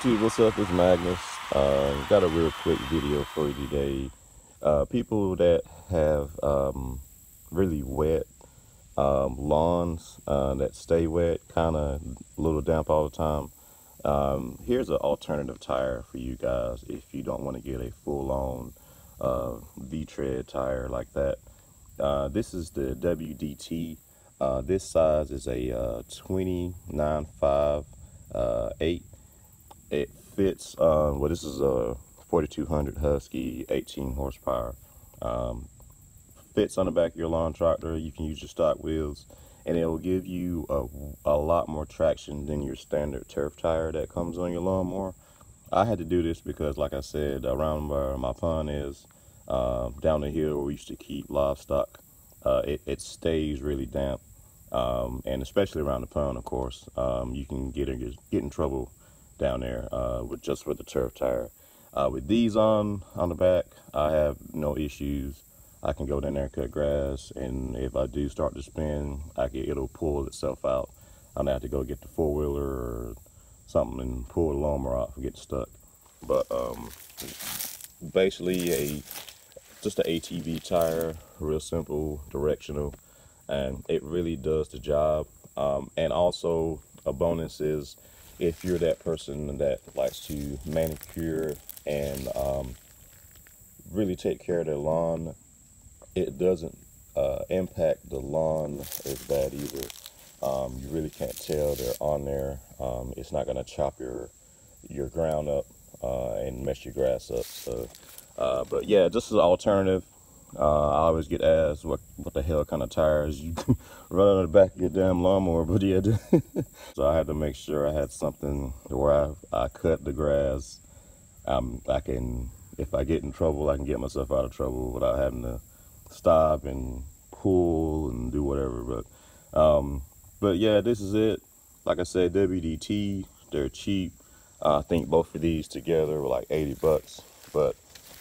YouTube, what's up? It's Magnus. Uh, got a real quick video for you today. Uh, people that have um, really wet um, lawns uh, that stay wet, kind of a little damp all the time. Um, here's an alternative tire for you guys if you don't want to get a full-on uh, V-tread tire like that. Uh, this is the WDT. Uh, this size is a uh, 29.5 8 it fits uh, well this is a 4200 Huskee 18 horsepower. Um, fits on the back of your lawn tractor. You can use your stock wheels and it will give you a, a lot more traction than your standard turf tire that comes on your lawnmower. I had to do this because like i said around where my pond is uh, down the hill where we used to keep livestock uh, it, it stays really damp um, and especially around the pond of course. Um, you can get in, get in trouble down there uh, with just with the turf tire. Uh, with these on on the back, I have no issues. I can go down there and cut grass, and if I do start to spin, I can, it'll pull itself out. I'm gonna have to go get the four wheeler or something and pull the lawnmower off and get stuck. But um, basically a just an ATV tire, real simple, directional, and it really does the job. Um, and also a bonus is if you're that person that likes to manicure and um, really take care of their lawn, it doesn't uh, impact the lawn as bad either. Um, you really can't tell they're on there. Um, it's not going to chop your your ground up uh, and mess your grass up. So, uh, but yeah, just as an alternative, uh, I always get asked what what the hell kind of tires you run out of the back of your damn lawnmower, but yeah. so I had to make sure I had something where I, I cut the grass. Um, I can, if I get in trouble, I can get myself out of trouble without having to stop and pull and do whatever. But um, but yeah, this is it. Like I said, WDT, they're cheap. Uh, I think both of these together were like 80 bucks. But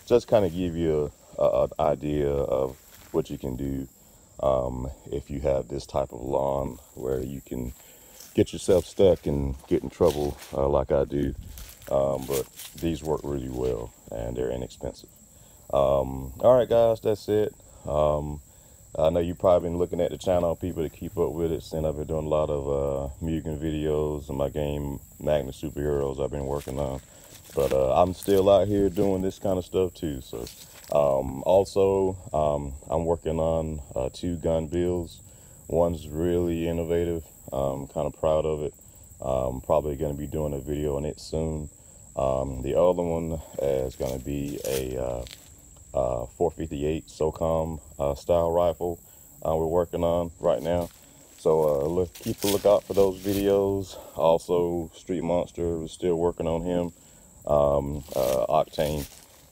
just kind of give you a an idea of what you can do um, if you have this type of lawn where you can get yourself stuck and get in trouble uh, like I do. Um, but these work really well and they're inexpensive. Um, all right, guys, that's it. Um, I know you've probably been looking at the channel, people to keep up with it, since I've been doing a lot of uh, Mugen videos and my game Magnus Superheroes I've been working on. But uh, I'm still out here doing this kind of stuff too. So um, also, um, I'm working on uh, two gun builds. One's really innovative. I'm kind of proud of it. I'm probably going to be doing a video on it soon. Um, the other one is going to be a uh, uh, 458 SOCOM uh, style rifle uh, we're working on right now. So uh, look, keep a lookout for those videos. Also, Street Monster, we're still working on him. Um, Octane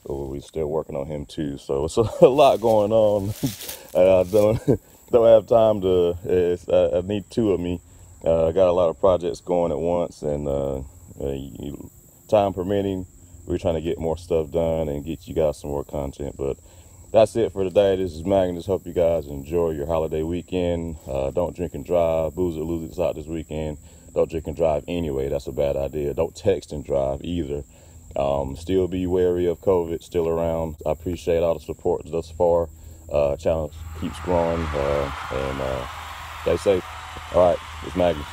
we're still working on him too. So it's a lot going on. I don't don't have time to. I, I, need two of me. Uh, I got a lot of projects going at once, and uh, uh, time permitting, we're trying to get more stuff done and get you guys some more content. But that's it for today. This is Magnus. Hope you guys enjoy your holiday weekend. Uh, don't drink and drive. Booze or lose it out this weekend. Don't drink and drive anyway. That's a bad idea. Don't text and drive either. Um, still be wary of COVID, still around. I appreciate all the support thus far. Uh, channel keeps growing uh, and uh, stay safe. All right, it's Magnus.